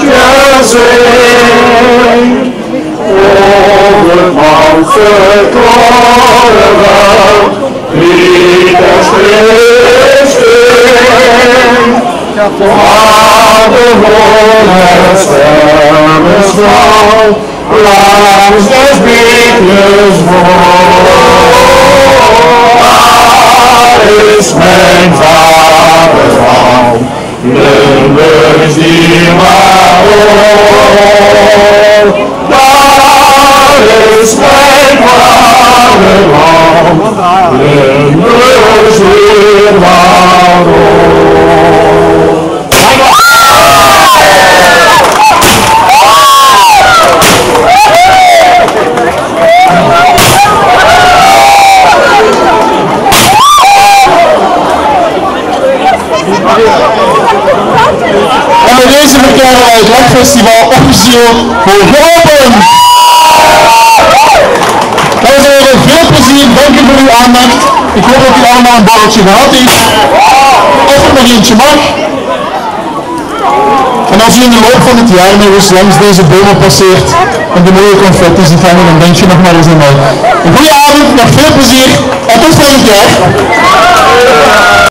Joseph, all the comfort God he does Christian, Father, holiness, and is wrong, loves as big as war. God is En bij deze verklaren wij het Lakfestival officieel voor geopend. Dames en heren, veel plezier, Ik hoop dat u allemaal een borreltje gehad heeft. Of er nog eentje mag. En als u in de loop van het jaar nog eens langs deze bomen passeert en de mooie confetti ziet hangen, dan denk je nog maar eens aan mij. Een goede avond, nog veel plezier en tot volgend jaar.